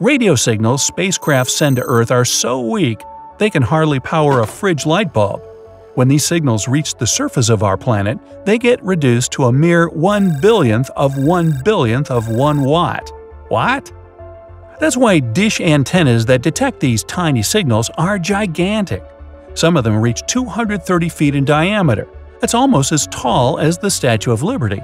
Radio signals spacecraft send to Earth are so weak they can hardly power a fridge light bulb. When these signals reach the surface of our planet, they get reduced to a mere one billionth of one billionth of one watt. What? That's why dish antennas that detect these tiny signals are gigantic. Some of them reach 230 feet in diameter. That's almost as tall as the Statue of Liberty.